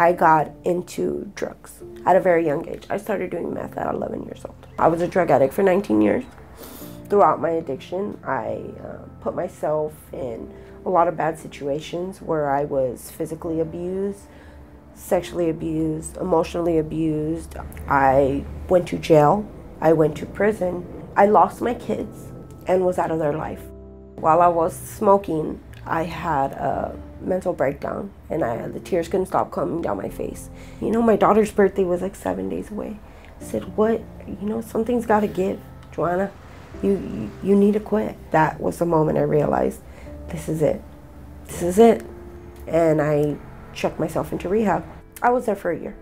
I got into drugs at a very young age. I started doing meth at 11 years old. I was a drug addict for 19 years. Throughout my addiction, I uh, put myself in a lot of bad situations where I was physically abused, sexually abused, emotionally abused. I went to jail. I went to prison. I lost my kids and was out of their life. While I was smoking, I had a mental breakdown and I the tears couldn't stop coming down my face. You know, my daughter's birthday was like seven days away. I said, "What? You know, something's got to give, Joanna. You, you you need to quit." That was the moment I realized, this is it. This is it. And I checked myself into rehab. I was there for a year.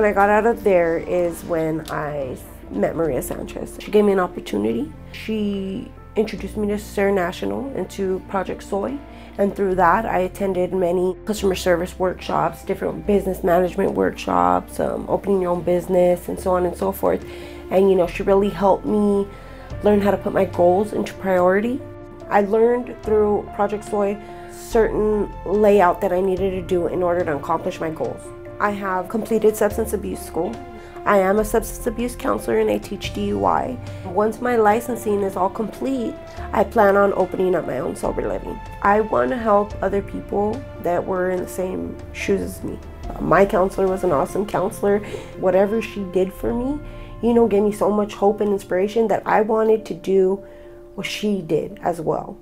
When I got out of there is when I met Maria Sanchez. She gave me an opportunity. She introduced me to SER National and to Project Soy. And through that, I attended many customer service workshops, different business management workshops, um, opening your own business, and so on and so forth. And you know, she really helped me learn how to put my goals into priority. I learned through Project Soy certain layout that I needed to do in order to accomplish my goals. I have completed substance abuse school. I am a substance abuse counselor and I teach DUI. Once my licensing is all complete, I plan on opening up my own sober living. I want to help other people that were in the same shoes as me. My counselor was an awesome counselor. Whatever she did for me, you know, gave me so much hope and inspiration that I wanted to do what she did as well.